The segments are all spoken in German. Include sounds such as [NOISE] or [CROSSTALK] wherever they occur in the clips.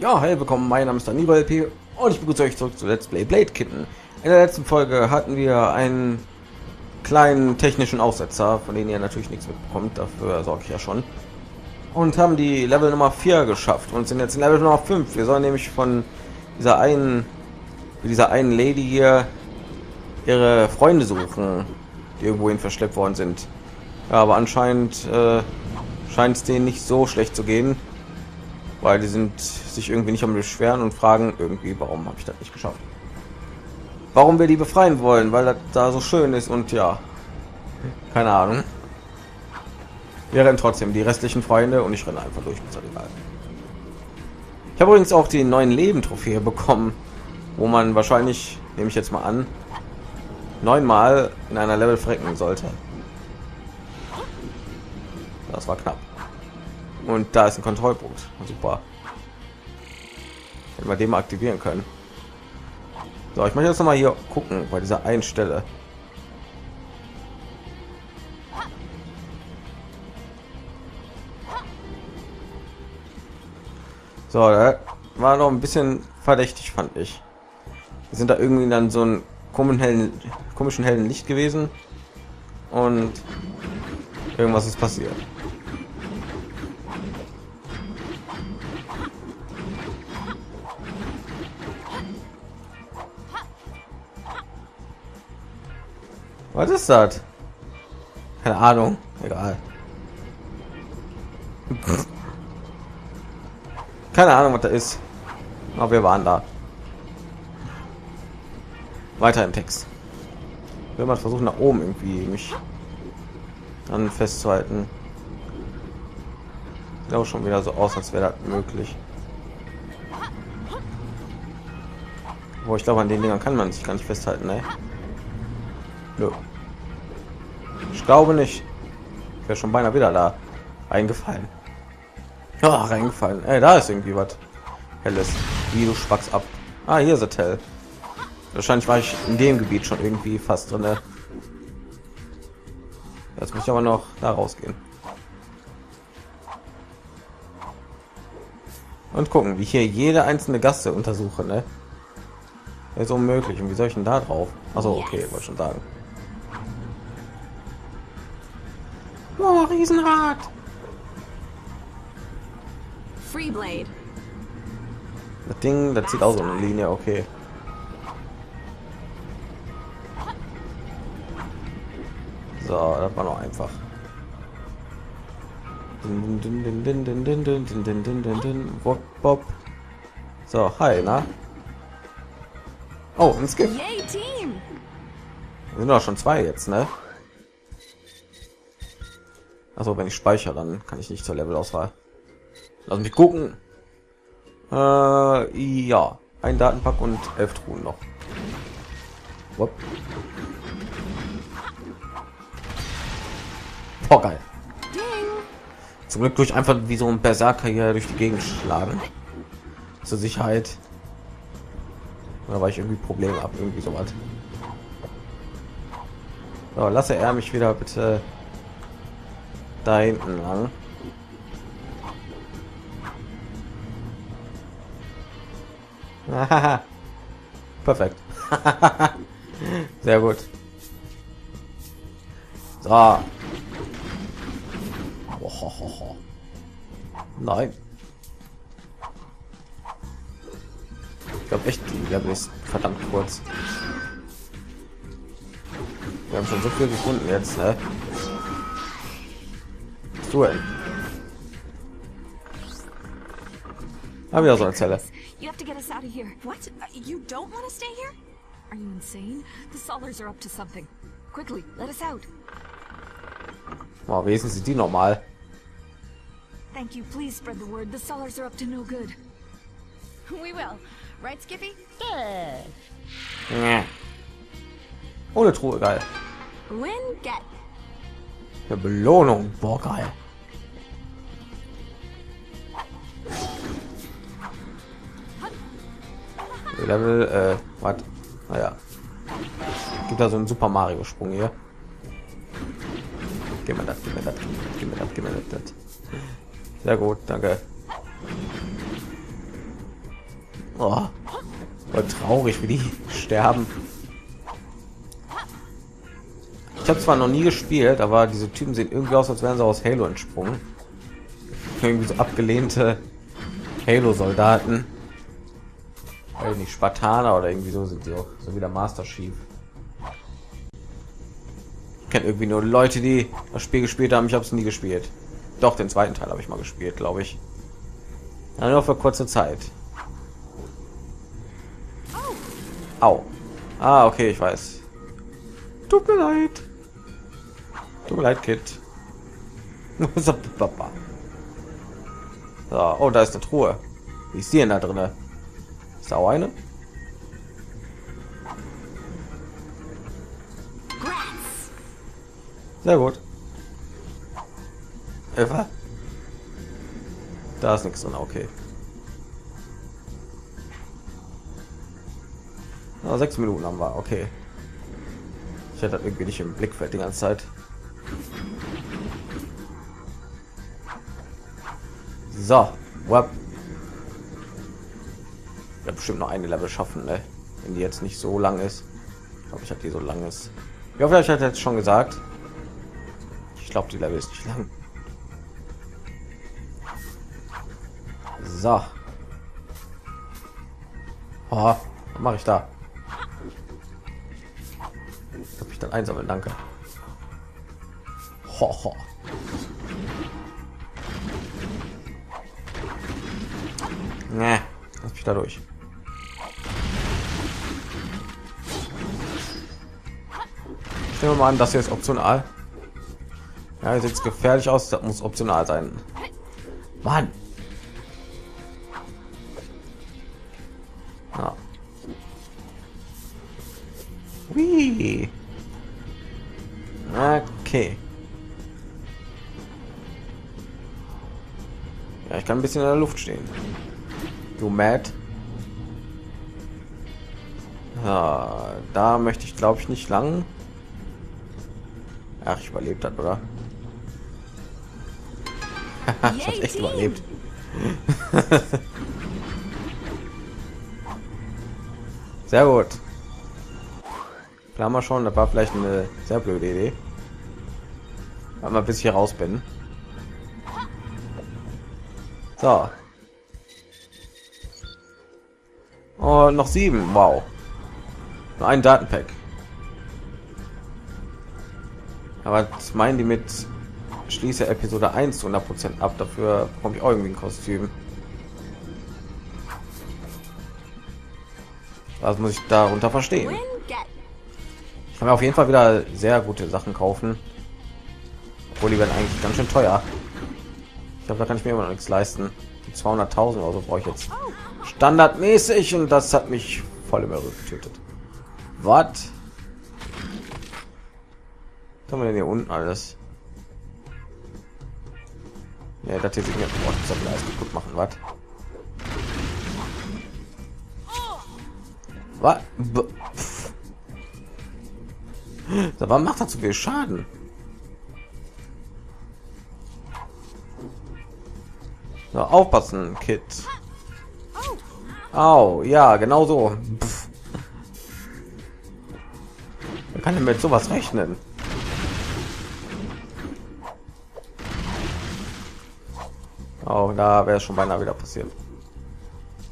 Ja, hey, willkommen, mein Name ist Daniel LP und ich begrüße euch zurück zu Let's Play Blade Kitten. In der letzten Folge hatten wir einen kleinen technischen Aussetzer, von denen ihr natürlich nichts mitbekommt, dafür sorge ich ja schon. Und haben die Level Nummer 4 geschafft und sind jetzt in Level Nummer 5. Wir sollen nämlich von dieser einen, dieser einen Lady hier ihre Freunde suchen, die irgendwohin verschleppt worden sind. Ja, aber anscheinend äh, scheint es denen nicht so schlecht zu gehen weil die sind sich irgendwie nicht am beschweren und fragen irgendwie, warum habe ich das nicht geschafft? Warum wir die befreien wollen, weil das da so schön ist und ja, keine Ahnung. Wir rennen trotzdem die restlichen Freunde und ich renne einfach durch. Ich habe übrigens auch die neuen Leben Trophäe bekommen, wo man wahrscheinlich, nehme ich jetzt mal an, neunmal in einer Level frecken sollte. Das war knapp. Und da ist ein Kontrollpunkt. Super. Wenn wir den mal aktivieren können. So, ich möchte jetzt noch mal hier gucken bei dieser einen. So, da war noch ein bisschen verdächtig, fand ich. Wir sind da irgendwie dann so einen komischen hellen, komischen hellen Licht gewesen und irgendwas ist passiert. Was ist das? Keine Ahnung. Egal. Keine Ahnung, was da ist. Aber wir waren da. Weiter im Text. Will man versuchen nach oben irgendwie mich dann festzuhalten. Sieht auch schon wieder so aus, als wäre das möglich. Wo ich glaube, an den Dingern kann man sich gar nicht festhalten, ne? Nö. Ich glaube nicht. Wäre schon beinahe wieder da eingefallen. Ja, reingefallen. Ey, da ist irgendwie was helles. Wie du spackst ab. Ah, hier ist hell. Wahrscheinlich war ich in dem Gebiet schon irgendwie fast drin. Jetzt muss ich aber noch da rausgehen. Und gucken, wie ich hier jede einzelne Gasse untersuche, ne? ist unmöglich. Und wie soll ich denn da drauf? Also okay, wollte schon sagen. Oh, Riesenrad. Freeblade. Das Ding, das sieht aus so eine Linie, okay. So, das war noch einfach. So, hi, na? Oh, ein Skip. Yay, Team! Wir sind doch schon zwei jetzt, ne? Also wenn ich speichere, dann kann ich nicht zur Levelauswahl. Lass mich gucken. Äh, ja, ein Datenpack und elf Truhen noch. Wupp. Boah, geil. Zum Glück durch einfach wie so ein Berserker hier durch die Gegend schlagen. Zur Sicherheit. Da war ich irgendwie Probleme ab, irgendwie so was. So, lasse er mich wieder bitte da hinten lang. [LAUGHS] Perfekt. [LAUGHS] Sehr gut. So. [LAUGHS] Nein. Ich glaube echt, die Level ist verdammt kurz. Wir haben schon so viel gefunden jetzt, ne? Duell. Haben wir so eine Zelle. You have to get us out of here. What? Uh, You don't want to stay here? Are you insane? The Solars are up to something. Quickly, let us out. Mal wesen sind die normal. Thank you. Please spread the word. The Solars are up to no good. We will. Right, Skippy? Nee. Ohne Truhe, geil. Win, get. Eine Belohnung, boah, geil. Level, äh, was? Naja. Gibt da so einen Super Mario Sprung hier. Gib mir das, gib mir das, gib mir das, gib mir das. Sehr gut, danke. Oh, voll traurig, wie die sterben. Ich habe zwar noch nie gespielt, aber diese Typen sehen irgendwie aus, als wären sie aus Halo entsprungen. Irgendwie so abgelehnte Halo-Soldaten. Weiß nicht, Spartaner oder irgendwie so sind sie auch. So wie der Master Chief. Ich kenne irgendwie nur Leute, die das Spiel gespielt haben. Ich habe es nie gespielt. Doch, den zweiten Teil habe ich mal gespielt, glaube ich. Ja, nur für kurze Zeit. Au. Ah, okay, ich weiß. Tut mir leid. Tut mir leid, Kid. [LAUGHS] so, oh, da ist eine Truhe. Wie ist die denn da drin? Ist auch eine? Sehr gut. Eva. Da ist nichts drin, okay. Na, sechs Minuten haben wir, okay. Ich hätte irgendwie nicht im Blickfeld die ganze Zeit. So, wap. Bestimmt noch eine Level schaffen, ne? wenn die jetzt nicht so lang ist. Ich glaube, ich habe die so lang ist. Ja, vielleicht hat jetzt schon gesagt. Ich glaube, die Level ist nicht lang. So. Oh, mache ich da? Hab ich dann einsammeln, danke. Ho, ho. Nee, lass mich da durch. Ich nehme mal an, das hier ist optional. Ja, sieht gefährlich aus, das muss optional sein. Mann. Ja. Wie? Okay. Ja, ich kann ein bisschen in der Luft stehen. Du mad? Ja, da möchte ich glaube ich nicht lang. Ach, ich überlebt hat, oder? [LAUGHS] ich habe echt überlebt. [LAUGHS] sehr gut. Klar mal schon, das war vielleicht eine sehr blöde Idee. Mal bis ich hier raus bin. So. Und noch sieben. Wow. Nur ein Datenpack. Aber was meinen die mit schließe Episode 1 100 Prozent ab? Dafür komme ich auch irgendwie ein Kostüm. Was muss ich darunter verstehen? Ich kann mir auf jeden Fall wieder sehr gute Sachen kaufen. Obwohl die werden eigentlich ganz schön teuer. Ich glaube, da kann ich mir immer noch nichts leisten. Die 200.000 oder so brauche ich jetzt standardmäßig und das hat mich voll Irre getötet. Was? Haben wir denn hier unten alles? Ja, das hier sieht mir oh, das alles kaputt machen, was? Was? Aber macht das so viel Schaden? So, aufpassen, Kid. Au, ja, genau so. Man kann mit sowas rechnen. Da wäre schon beinahe wieder passiert.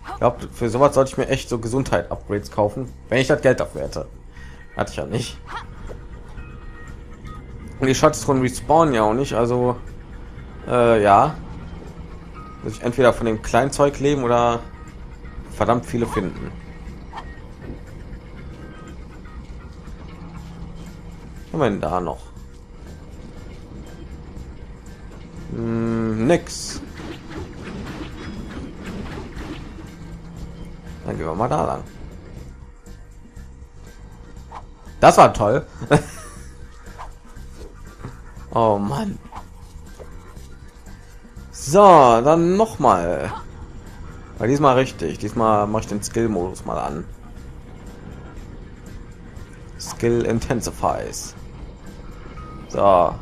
Ich glaube, für sowas sollte ich mir echt so Gesundheit-Upgrades kaufen, wenn ich das Geld dafür hätte. Hatte ich ja nicht. Und die Schatztruhen respawnen ja auch nicht, also äh, ja. Muss ich entweder von dem Kleinzeug leben oder verdammt viele finden. Haben da noch? Hm, nix. Dann gehen wir mal da lang. Das war toll. [LAUGHS] oh Mann. So, dann noch mal. Weil diesmal richtig. Diesmal mache ich den Skill-Modus mal an. Skill intensifies. So.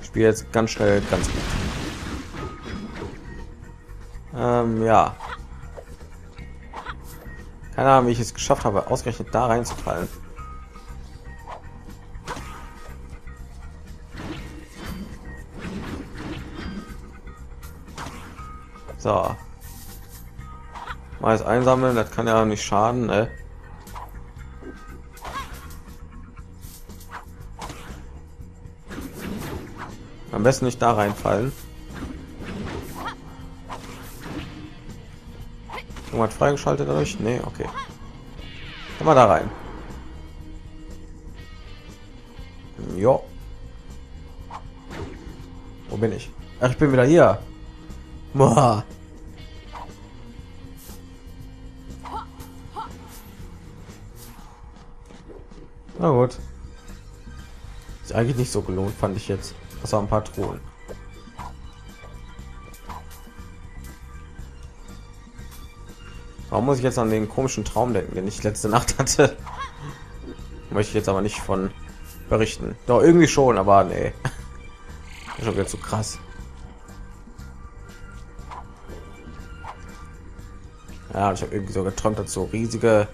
Ich spiele jetzt ganz schnell ganz gut. Ähm, ja. Keine Ahnung, wie ich es geschafft habe, ausgerechnet da reinzufallen. So. Mal es einsammeln, das kann ja nicht schaden, ne? Am besten nicht da reinfallen. Irgendwas freigeschaltet dadurch? Nee, okay. Mal da rein. Jo. Wo bin ich? Ach, ich bin wieder hier. Boah. Na gut. Ist eigentlich nicht so gelohnt, fand ich jetzt. Das war ein paar Thronen. Warum muss ich jetzt an den komischen Traum denken, den ich letzte Nacht hatte? [LAUGHS] Möchte ich jetzt aber nicht von berichten. Doch irgendwie schon, aber nee. [LAUGHS] Schon wieder zu krass. Ja, ich habe irgendwie so geträumt, dass so riesige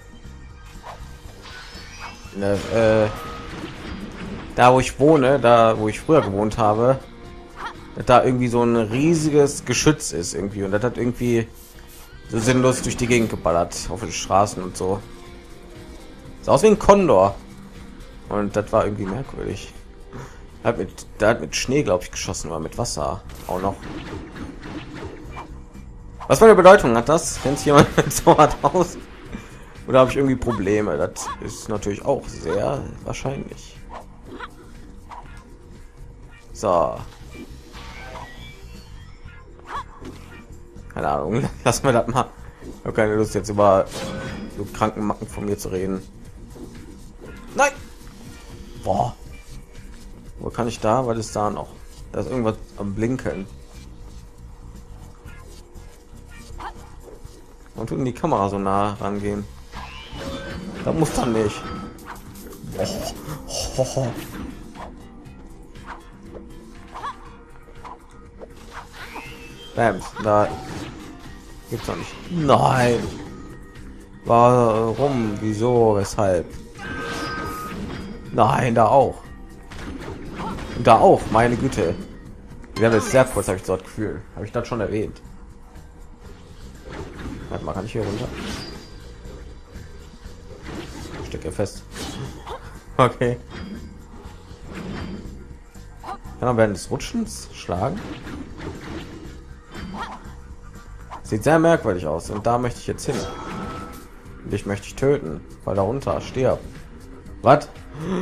ne, äh, da wo ich wohne, da wo ich früher gewohnt habe, da irgendwie so ein riesiges Geschütz ist irgendwie und das hat irgendwie sinnlos durch die Gegend geballert auf den Straßen und so. Sah aus wie ein Kondor und das war irgendwie merkwürdig. Hat mit, da hat mit Schnee, glaube ich, geschossen war mit Wasser auch noch. Was für eine Bedeutung hat das? Kennt jemand [LAUGHS] so was aus? Oder habe ich irgendwie Probleme? Das ist natürlich auch sehr wahrscheinlich. So. Keine Ahnung. [LAUGHS] Lass mir das mal. Ich habe keine Lust jetzt über so kranken Macken von mir zu reden. Nein. Boah. Wo kann ich da? Was ist da noch? Da ist irgendwas am Blinken. Und tun die Kamera so nah rangehen. Da muss dann nicht. Oh, oh, oh. Bams, da gibt's noch nicht. Nein. Warum? Wieso? Weshalb? Nein, da auch. Da auch, meine Güte. Wir haben jetzt sehr kurz, habe ich dort Gefühl. Habe ich das schon erwähnt? Warte mal, kann ich hier runter? Stecke fest. Okay. Kann man während des Rutschens schlagen? Sieht sehr merkwürdig aus und da möchte ich jetzt hin. Und ich möchte ich töten, weil darunter stirbt. Was?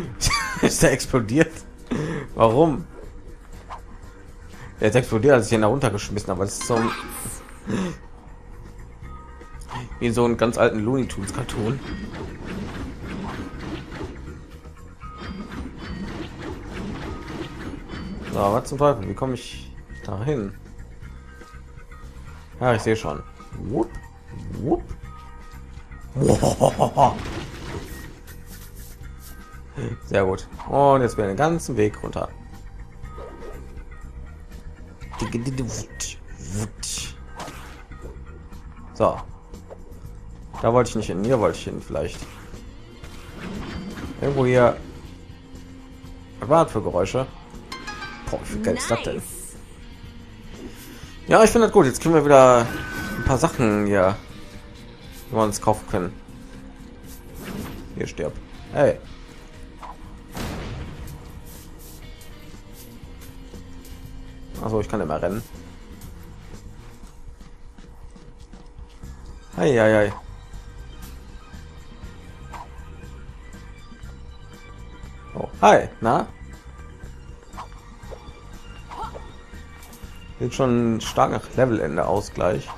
[LAUGHS] ist der explodiert? Warum? Ist explodiert, als ich ihn da runtergeschmissen habe. Es ist so ein wie so einen ganz alten Looney Tunes Cartoon. So, was zum Teufel? Wie komme ich dahin? Ja, ich sehe schon. Wupp, wupp. [LAUGHS] Sehr gut. Und jetzt bin den ganzen Weg runter. So. Da wollte ich nicht hin. Hier wollte ich hin vielleicht. Irgendwo hier. Was für Geräusche? Boah, wie Geld ist das denn? Ja, ich finde das gut. Jetzt können wir wieder ein paar Sachen hier, die wir uns kaufen können. Hier stirbt. Hey. Also ich kann immer rennen. Hey, hey, hey. Oh, hi, na? Sieht schon stark nach Levelende Ausgleich.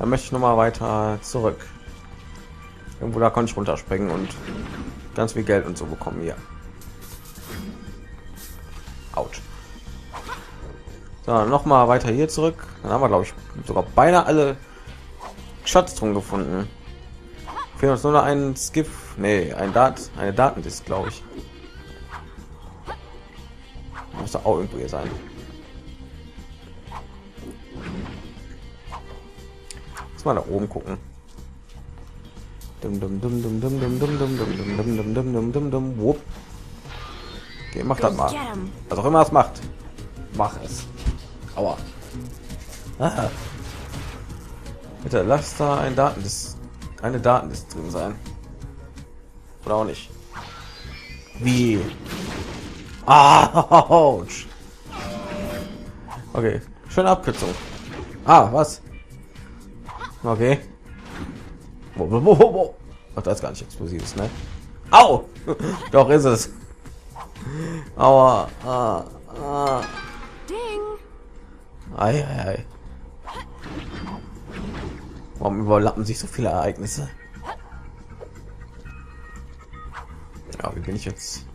Dann möchte ich noch mal weiter zurück. Irgendwo da konnte ich runterspringen und ganz viel Geld und so bekommen hier. Out. So, noch mal weiter hier zurück. Dann haben wir glaube ich sogar beinahe alle Schatztruhen gefunden. Fehlt uns nur noch ein Skiff, nee, ein Dat, eine Datendisk, glaube ich muss doch auch irgendwo hier sein. Jetzt mal nach oben gucken. Dum dum dum dum dum dum dum dum dum dum dum dum dum dum dum Wupp. Okay, mach das mal. Was auch immer es macht. Mach es. Aua. Aha. Bitte lass da ein Datenlist, eine Datenlist drin sein. Oder auch nicht. Wie? Ouch. Okay, schöne Abkürzung. Ah, was? Okay. Wo, wo, wo, wo? Ach, das ist gar nicht explosives, ne? Au! [LAUGHS] Doch ist es. Aua. Ah, ah. Ding. Ei, ei, ei. Warum überlappen sich so viele Ereignisse? Ja, wie bin ich jetzt?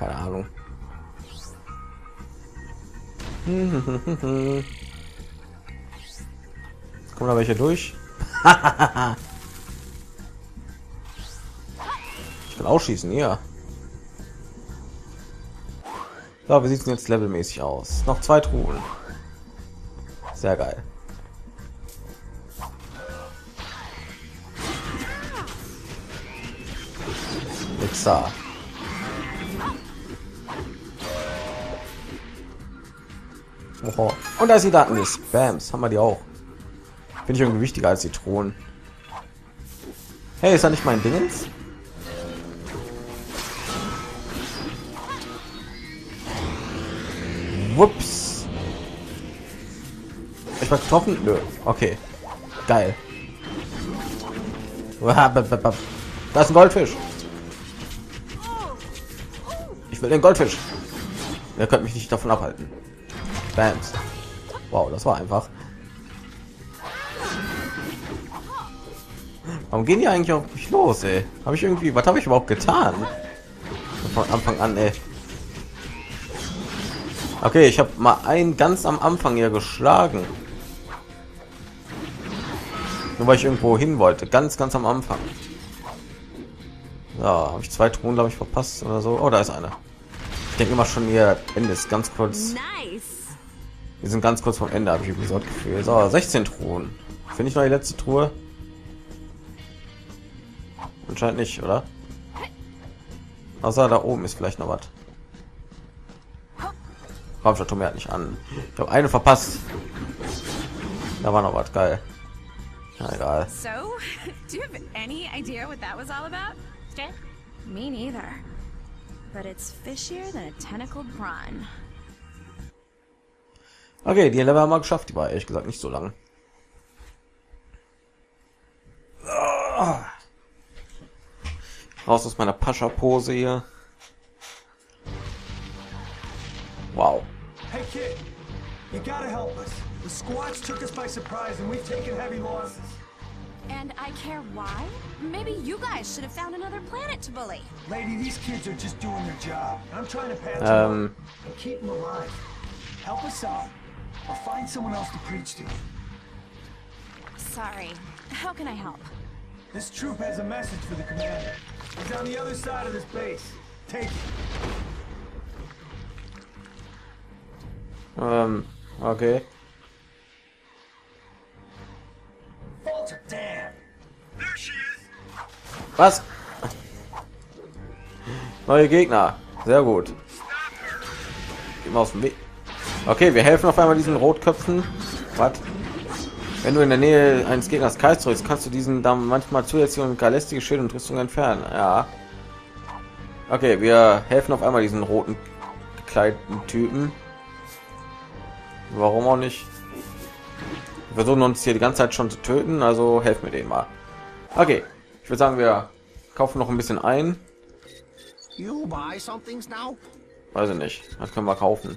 Keine Ahnung. [LAUGHS] Kommen da welche durch? [LAUGHS] ich kann ausschießen, ja. So, wie sieht es jetzt levelmäßig aus? Noch zwei Truhen. Sehr geil. Mixer. Oho. Und da ist die Datenlist. Bams, haben wir die auch. Finde ich irgendwie wichtiger als die Thronen. Hey, ist da nicht mein Dingens? Whoops. Ich war getroffen? Nö. Okay. Geil. Da ist ein Goldfisch. Ich will den Goldfisch. Er könnte mich nicht davon abhalten. Bams. Wow, das war einfach. Warum gehen die eigentlich auf mich los, ey? Habe ich irgendwie, was habe ich überhaupt getan? Von Anfang an, ey. Okay, ich habe mal einen ganz am Anfang hier geschlagen. Nur weil ich irgendwo hin wollte, ganz ganz am Anfang. Ja, habe ich zwei Truhen, glaube ich, verpasst oder so. Oh, da ist einer. Ich denke immer schon, ihr Ende ist ganz kurz. Nice. Wir sind ganz kurz vom Ende, habe ich so das Gefühl. So, 16 Truhen. Finde ich noch die letzte Truhe? Anscheinend nicht, oder? Außer da oben ist vielleicht noch was. Raumstation mir halt nicht an. Ich habe eine verpasst. Da war noch was geil. Na, egal. So, do you have any idea what that was all about? Me neither. But it's fishier than a tentacled prawn. Okay, die Level haben wir geschafft. Die war ehrlich gesagt nicht so lang. Raus aus meiner Pascha-Pose hier. Wow. Hey kid, you gotta help us. The squads took us by surprise and we've taken heavy losses. And I care why? Maybe you guys should have found another planet to bully. Lady, these kids are just doing their job. I'm trying to them Um, up and keep them alive. Help us out or find someone else to preach to. Sorry. How can I help? This troop has a message for the commander. He's on the other side of this base. Take it. Um, okay. Falter, damn. There she is. Was? Neue Gegner. Sehr gut. Gehen wir aus dem Weg. Okay, wir helfen auf einmal diesen Rotköpfen. Was? Wenn du in der Nähe eines Gegners Kreis drückst, kannst du diesen dann manchmal zusätzliche und lästige Schilde und Rüstung entfernen. Ja. Okay, wir helfen auf einmal diesen roten gekleideten Typen. Warum auch nicht? Wir versuchen uns hier die ganze Zeit schon zu töten, also helfen wir denen mal. Okay, ich würde sagen, wir kaufen noch ein bisschen ein. Weiß ich nicht. Was können wir kaufen?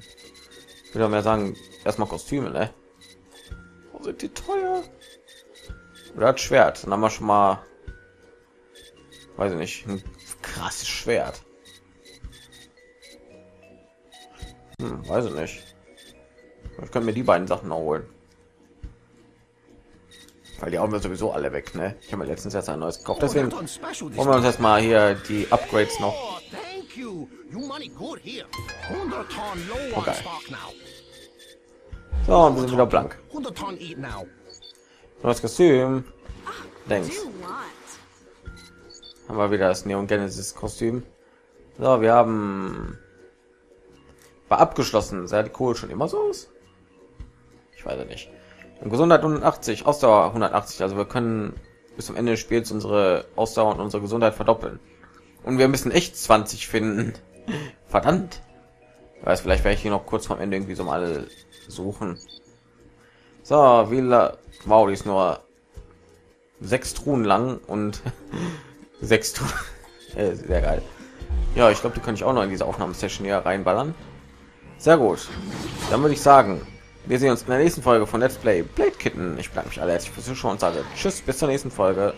Ich würde mehr sagen, erstmal Kostüme, ne? Wo sind die teuer? Oder das Schwert. Dann haben wir schon mal, weiß ich nicht, ein krasses Schwert. Hm, weiß ich nicht. Ich können mir die beiden Sachen noch holen. Weil die haben wir sowieso alle weg, ne? Ich habe mir letztens erst ein neues gekauft. Deswegen special this wollen wir uns erstmal hier die Upgrades noch. Thank you. You money good here. 100 ton low Okay. on stock now. So, und wir sind wieder blank. 100 ton eat now. Das Kostüm. Denkst. Haben wir wieder das Neon Genesis Kostüm. So, wir haben war abgeschlossen. Sah die Kohle schon immer so aus? Ich weiß es nicht. Und Gesundheit 180, Ausdauer 180. Also wir können bis zum Ende des Spiels unsere Ausdauer und unsere Gesundheit verdoppeln. Und wir müssen echt 20 finden. Verdammt. Ich weiß, vielleicht werde ich hier noch kurz vom Ende irgendwie so mal suchen. So, wie la wow, die ist nur sechs Truhen lang und [LAUGHS] sechs Truhen. [LAUGHS] äh, sehr geil. Ja, ich glaube, die kann ich auch noch in diese Aufnahmesession hier reinballern. Sehr gut. Dann würde ich sagen, wir sehen uns in der nächsten Folge von Let's Play Blade Kitten. Ich bedanke mich alle herzlich fürs Zuschauen und sage Tschüss, bis zur nächsten Folge.